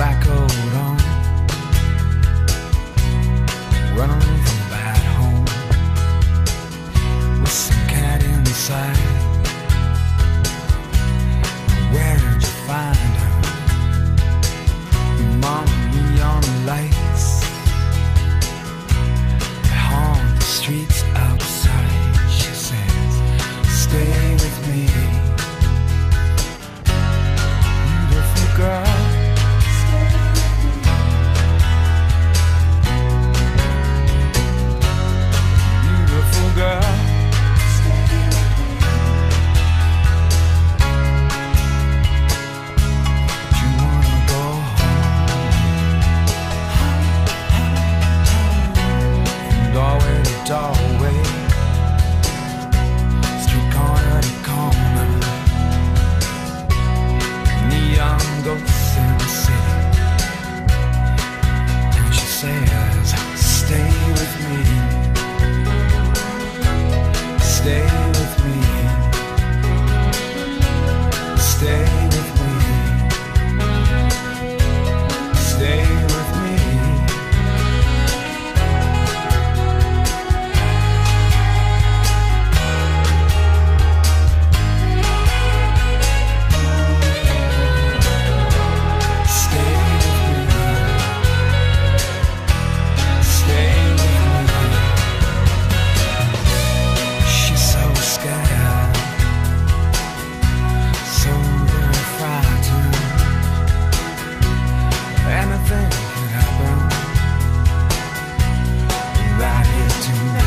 black coat you